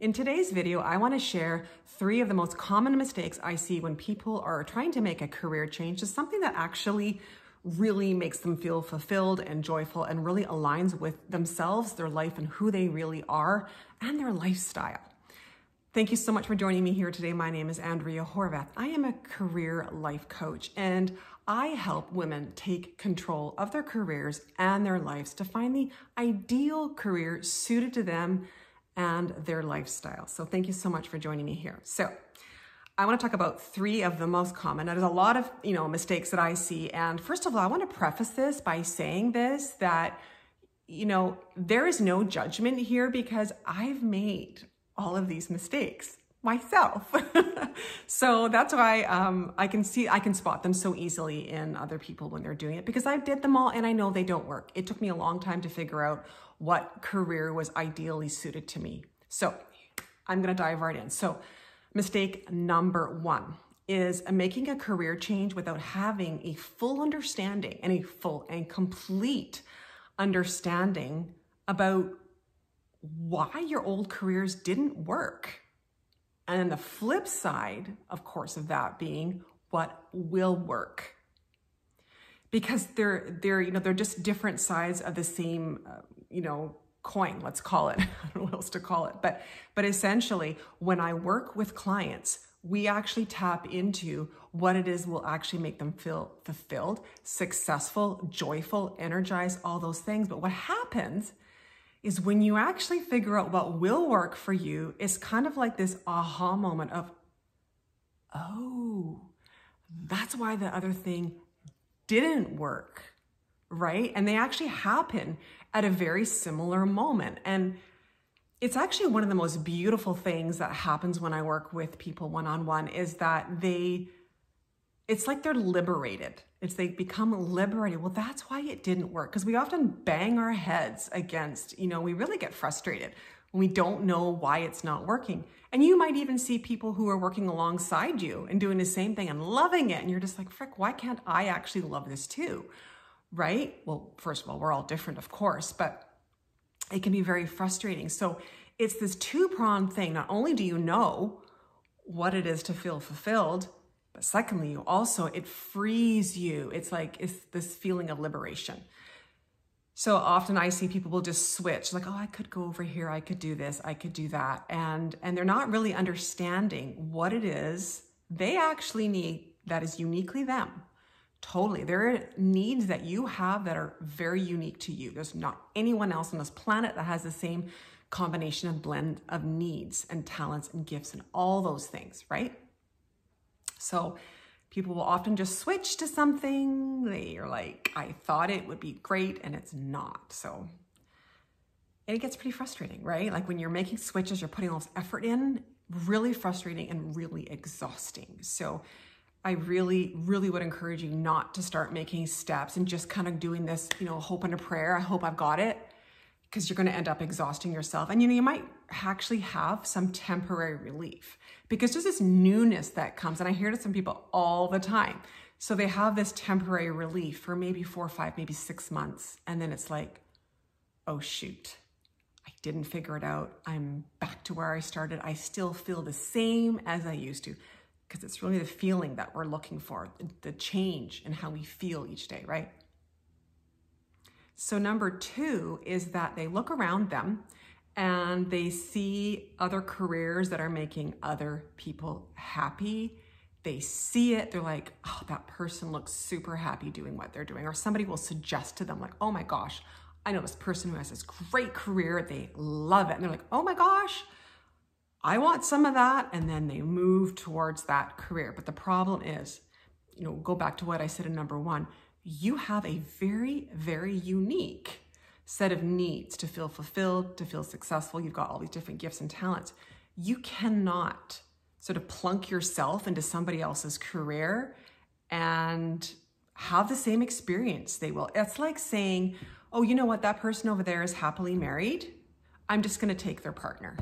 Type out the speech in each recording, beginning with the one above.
In today's video, I want to share three of the most common mistakes I see when people are trying to make a career change to something that actually really makes them feel fulfilled and joyful and really aligns with themselves, their life, and who they really are, and their lifestyle. Thank you so much for joining me here today. My name is Andrea Horvath. I am a career life coach and I help women take control of their careers and their lives to find the ideal career suited to them and their lifestyle. So thank you so much for joining me here. So I want to talk about three of the most common. There's a lot of, you know, mistakes that I see. And first of all, I want to preface this by saying this, that, you know, there is no judgment here because I've made all of these mistakes myself. so that's why um, I can see, I can spot them so easily in other people when they're doing it because I did them all and I know they don't work. It took me a long time to figure out what career was ideally suited to me. So I'm going to dive right in. So mistake number one is making a career change without having a full understanding and a full and complete understanding about why your old careers didn't work. And then the flip side, of course, of that being what will work. Because they're, they're, you know, they're just different sides of the same, uh, you know, coin, let's call it. I don't know what else to call it. But, but essentially, when I work with clients, we actually tap into what it is will actually make them feel fulfilled, successful, joyful, energized, all those things. But what happens is when you actually figure out what will work for you, it's kind of like this aha moment of, oh, that's why the other thing didn't work, right? And they actually happen at a very similar moment. And it's actually one of the most beautiful things that happens when I work with people one on one is that they, it's like they're liberated it's they become liberated. Well, that's why it didn't work. Because we often bang our heads against, you know, we really get frustrated when we don't know why it's not working. And you might even see people who are working alongside you and doing the same thing and loving it. And you're just like, frick, why can't I actually love this too? Right? Well, first of all, we're all different, of course, but it can be very frustrating. So it's this two pronged thing. Not only do you know what it is to feel fulfilled, but secondly, you also, it frees you. It's like, it's this feeling of liberation. So often I see people will just switch like, oh, I could go over here. I could do this. I could do that. And, and they're not really understanding what it is they actually need that is uniquely them. Totally. There are needs that you have that are very unique to you. There's not anyone else on this planet that has the same combination of blend of needs and talents and gifts and all those things, right? So people will often just switch to something. They are like, I thought it would be great and it's not. So it gets pretty frustrating, right? Like when you're making switches, you're putting all this effort in, really frustrating and really exhausting. So I really, really would encourage you not to start making steps and just kind of doing this, you know, hope and a prayer. I hope I've got it because you're going to end up exhausting yourself. And you know, you might actually have some temporary relief because there's this newness that comes. And I hear it from people all the time. So they have this temporary relief for maybe four, five, maybe six months. And then it's like, oh, shoot, I didn't figure it out. I'm back to where I started. I still feel the same as I used to because it's really the feeling that we're looking for, the change in how we feel each day, right? So number two is that they look around them and they see other careers that are making other people happy. They see it, they're like, oh, that person looks super happy doing what they're doing. Or somebody will suggest to them, like, oh my gosh, I know this person who has this great career, they love it. And they're like, oh my gosh, I want some of that. And then they move towards that career. But the problem is, you know, go back to what I said in number one, you have a very, very unique set of needs to feel fulfilled, to feel successful. You've got all these different gifts and talents. You cannot sort of plunk yourself into somebody else's career and have the same experience they will. It's like saying, oh, you know what, that person over there is happily married. I'm just going to take their partner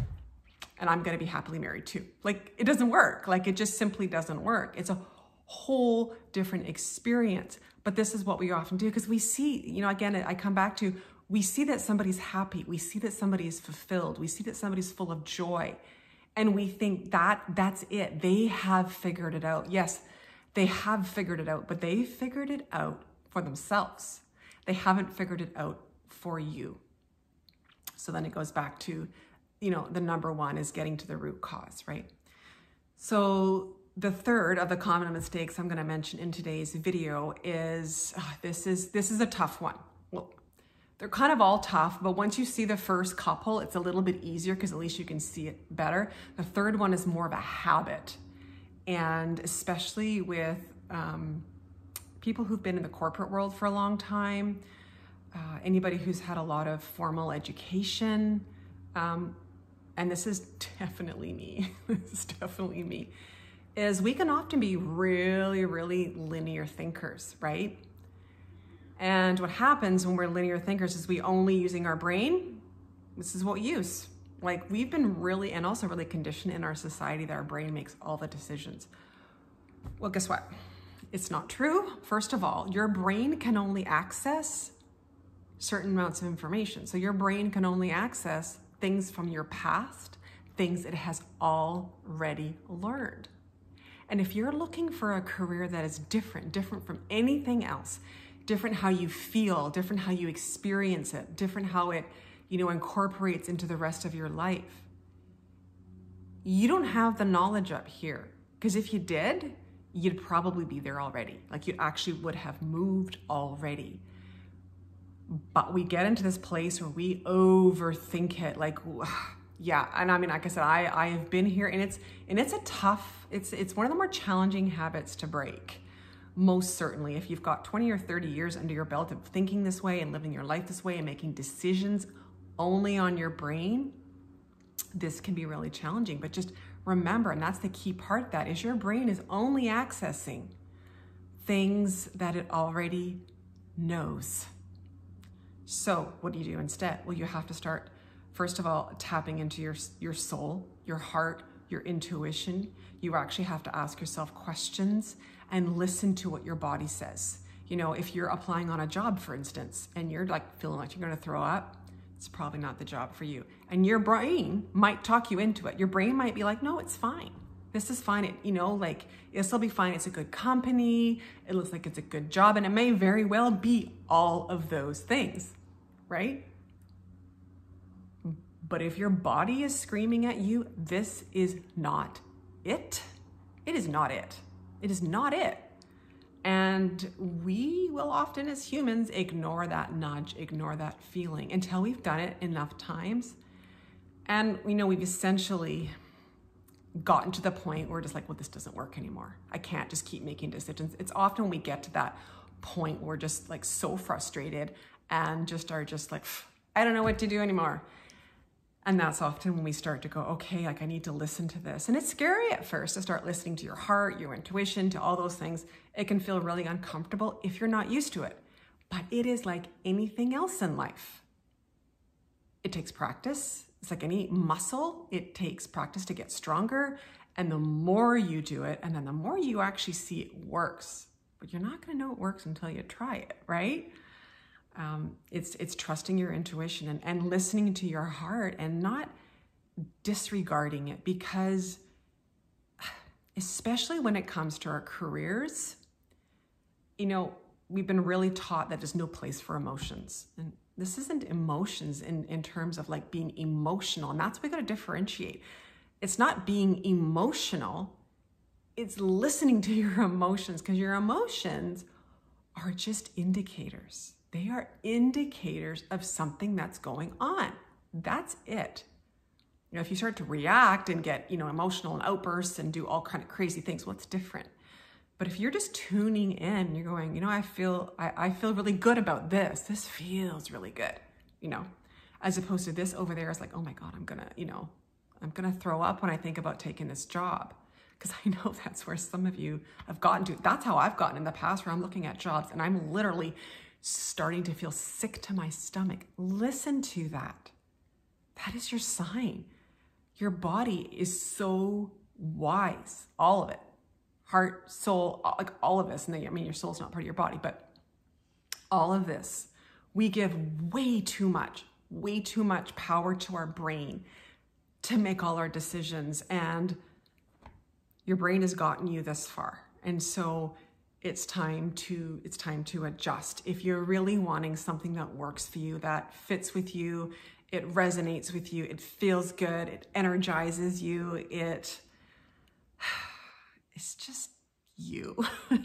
and I'm going to be happily married too. Like it doesn't work. Like it just simply doesn't work. It's a whole different experience. But this is what we often do because we see, you know, again, I come back to We see that somebody's happy. We see that somebody is fulfilled. We see that somebody's full of joy. And we think that that's it. They have figured it out. Yes, they have figured it out, but they figured it out for themselves. They haven't figured it out for you. So then it goes back to, you know, the number one is getting to the root cause, right? So the third of the common mistakes I'm going to mention in today's video is uh, this is this is a tough one. Well, they're kind of all tough, but once you see the first couple, it's a little bit easier because at least you can see it better. The third one is more of a habit, and especially with um, people who've been in the corporate world for a long time, uh, anybody who's had a lot of formal education, um, and this is definitely me. this is definitely me is we can often be really, really linear thinkers, right? And what happens when we're linear thinkers is we only using our brain. This is what use. Like we've been really and also really conditioned in our society that our brain makes all the decisions. Well, guess what? It's not true. First of all, your brain can only access certain amounts of information. So your brain can only access things from your past, things it has already learned. And if you're looking for a career that is different, different from anything else, different how you feel, different how you experience it, different how it, you know, incorporates into the rest of your life, you don't have the knowledge up here. Because if you did, you'd probably be there already. Like you actually would have moved already. But we get into this place where we overthink it. Like, yeah and i mean like i said i i have been here and it's and it's a tough it's it's one of the more challenging habits to break most certainly if you've got 20 or 30 years under your belt of thinking this way and living your life this way and making decisions only on your brain this can be really challenging but just remember and that's the key part that is your brain is only accessing things that it already knows so what do you do instead well you have to start first of all, tapping into your, your soul, your heart, your intuition. You actually have to ask yourself questions and listen to what your body says. You know, if you're applying on a job, for instance, and you're like feeling like you're gonna throw up, it's probably not the job for you. And your brain might talk you into it. Your brain might be like, no, it's fine. This is fine. It, you know, like this will be fine. It's a good company. It looks like it's a good job. And it may very well be all of those things, right? But if your body is screaming at you, this is not it. It is not it. It is not it. And we will often, as humans, ignore that nudge, ignore that feeling until we've done it enough times. And we know we've essentially gotten to the point where we're just like, well, this doesn't work anymore. I can't just keep making decisions. It's often we get to that point where we're just like so frustrated and just are just like, I don't know what to do anymore. And that's often when we start to go, okay, like I need to listen to this. And it's scary at first to start listening to your heart, your intuition, to all those things. It can feel really uncomfortable if you're not used to it. But it is like anything else in life. It takes practice. It's like any muscle, it takes practice to get stronger. And the more you do it, and then the more you actually see it works. But you're not going to know it works until you try it, right? Um, it's it's trusting your intuition and, and listening to your heart and not disregarding it because especially when it comes to our careers you know we've been really taught that there's no place for emotions. And this isn't emotions in, in terms of like being emotional and that's what we got to differentiate. It's not being emotional it's listening to your emotions because your emotions are just indicators they are indicators of something that's going on. That's it. You know, if you start to react and get, you know, emotional and outbursts and do all kind of crazy things, well, it's different. But if you're just tuning in, you're going, you know, I feel, I, I feel really good about this. This feels really good, you know, as opposed to this over there is like, oh my God, I'm gonna, you know, I'm gonna throw up when I think about taking this job. Because I know that's where some of you have gotten to. That's how I've gotten in the past where I'm looking at jobs and I'm literally starting to feel sick to my stomach. Listen to that. That is your sign. Your body is so wise, all of it. Heart, soul, like all of this. And I mean, your soul's not part of your body, but all of this. we give way too much, way too much power to our brain to make all our decisions. And your brain has gotten you this far. And so it's time to it's time to adjust. If you're really wanting something that works for you, that fits with you, it resonates with you, it feels good, it energizes you, it it's just you.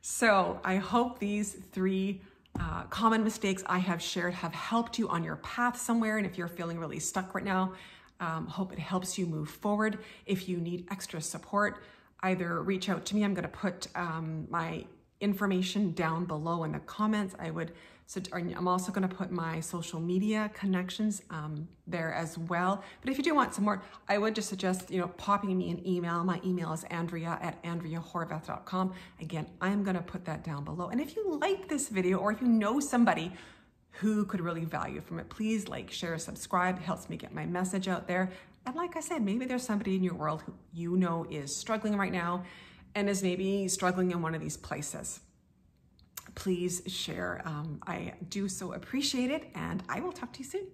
so I hope these three uh, common mistakes I have shared have helped you on your path somewhere. And if you're feeling really stuck right now, um, hope it helps you move forward. If you need extra support, either reach out to me. I'm going to put um, my information down below in the comments. I would, so I'm also going to put my social media connections um, there as well. But if you do want some more, I would just suggest, you know, popping me an email. My email is andrea at andreahorvath.com. Again, I'm going to put that down below. And if you like this video or if you know somebody who could really value from it, please like, share, subscribe. It helps me get my message out there. And like I said, maybe there's somebody in your world who you know is struggling right now and is maybe struggling in one of these places. Please share. Um, I do so appreciate it, and I will talk to you soon.